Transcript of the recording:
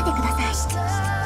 せてください。